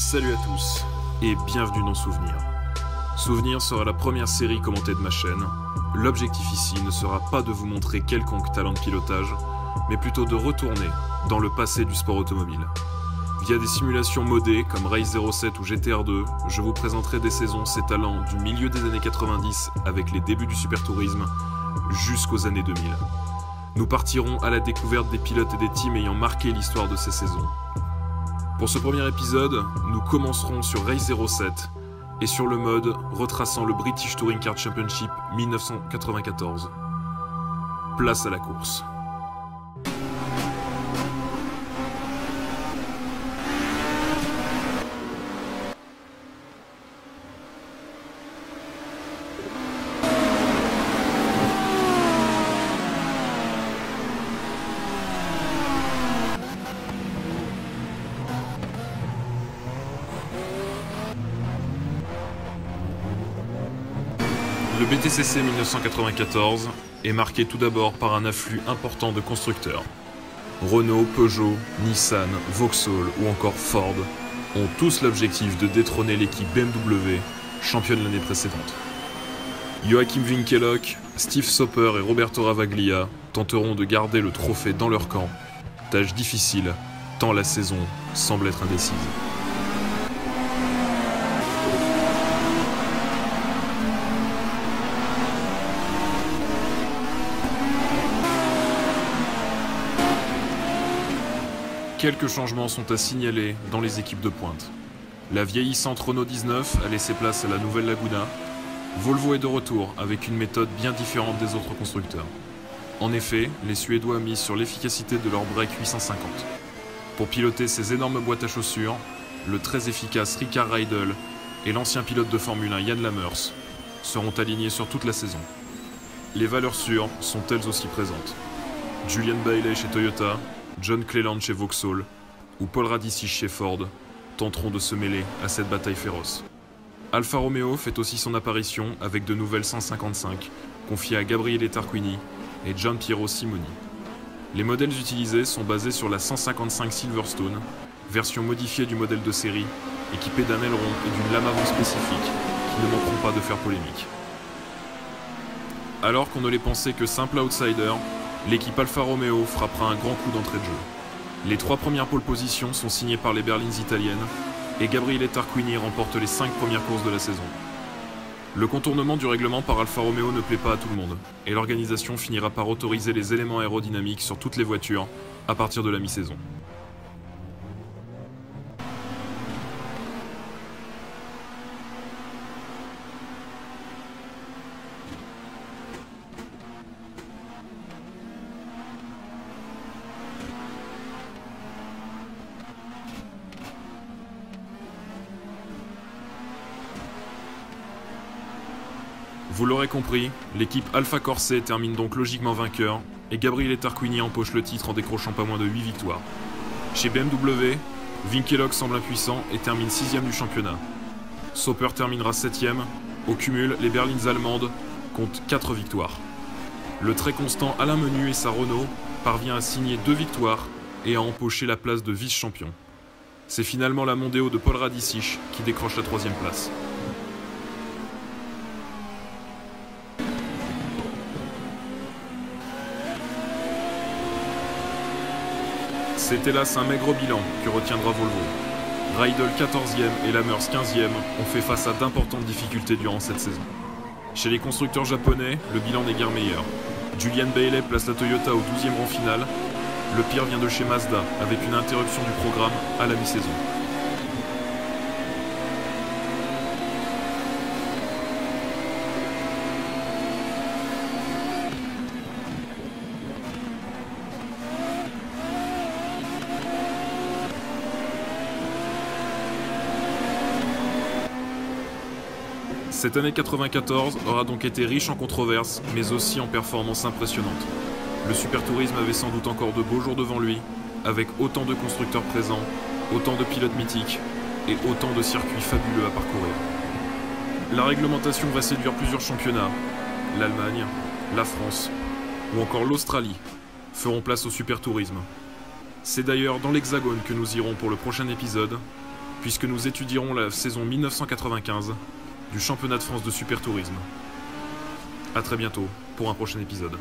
Salut à tous et bienvenue dans Souvenir. Souvenir sera la première série commentée de ma chaîne. L'objectif ici ne sera pas de vous montrer quelconque talent de pilotage, mais plutôt de retourner dans le passé du sport automobile. Via des simulations modées comme Race 07 ou GTR2, je vous présenterai des saisons ces talents du milieu des années 90 avec les débuts du super tourisme jusqu'aux années 2000. Nous partirons à la découverte des pilotes et des teams ayant marqué l'histoire de ces saisons. Pour ce premier épisode, nous commencerons sur Race 07 et sur le mode retraçant le British Touring Car Championship 1994. Place à la course. Le BTCC 1994 est marqué tout d'abord par un afflux important de constructeurs. Renault, Peugeot, Nissan, Vauxhall ou encore Ford ont tous l'objectif de détrôner l'équipe BMW, championne l'année précédente. Joachim Winkelhock, Steve Soper et Roberto Ravaglia tenteront de garder le trophée dans leur camp, tâche difficile tant la saison semble être indécise. Quelques changements sont à signaler dans les équipes de pointe. La vieillissante Renault 19 a laissé place à la nouvelle Laguna. Volvo est de retour avec une méthode bien différente des autres constructeurs. En effet, les Suédois misent sur l'efficacité de leur break 850. Pour piloter ces énormes boîtes à chaussures, le très efficace Ricard Reidel et l'ancien pilote de Formule 1 Yann Lamers seront alignés sur toute la saison. Les valeurs sûres sont elles aussi présentes. Julian Bailey chez Toyota, John Cleland chez Vauxhall ou Paul Radici chez Ford tenteront de se mêler à cette bataille féroce. Alfa Romeo fait aussi son apparition avec de nouvelles 155 confiées à Gabriele Tarquini et Gian Piero Simoni. Les modèles utilisés sont basés sur la 155 Silverstone, version modifiée du modèle de série, équipée d'un aileron et d'une lame avant spécifique, qui ne manqueront pas de faire polémique. Alors qu'on ne les pensait que simple outsider, l'équipe Alfa Romeo frappera un grand coup d'entrée de jeu. Les trois premières pole positions sont signées par les berlines italiennes et Gabriele Tarquini remporte les cinq premières courses de la saison. Le contournement du règlement par Alfa Romeo ne plaît pas à tout le monde, et l'organisation finira par autoriser les éléments aérodynamiques sur toutes les voitures à partir de la mi-saison. Vous l'aurez compris, l'équipe Alpha Corset termine donc logiquement vainqueur et Gabriele Tarquini empoche le titre en décrochant pas moins de 8 victoires. Chez BMW, Winkelhock semble impuissant et termine 6 du championnat. Sauper terminera 7 Au cumul, les berlines allemandes comptent 4 victoires. Le très constant Alain Menu et sa Renault parvient à signer 2 victoires et à empocher la place de vice-champion. C'est finalement la Mondeo de Paul Radicich qui décroche la troisième place. C'est hélas un maigre bilan que retiendra Volvo. Reidel 14e et Lamers 15e ont fait face à d'importantes difficultés durant cette saison. Chez les constructeurs japonais, le bilan n'est guère meilleur. Julian Bailey place la Toyota au 12e rang final. Le pire vient de chez Mazda avec une interruption du programme à la mi-saison. Cette année 94 aura donc été riche en controverses, mais aussi en performances impressionnantes. Le super tourisme avait sans doute encore de beaux jours devant lui, avec autant de constructeurs présents, autant de pilotes mythiques et autant de circuits fabuleux à parcourir. La réglementation va séduire plusieurs championnats. L'Allemagne, la France ou encore l'Australie feront place au super tourisme. C'est d'ailleurs dans l'Hexagone que nous irons pour le prochain épisode, puisque nous étudierons la saison 1995 du championnat de France de super tourisme. A très bientôt pour un prochain épisode.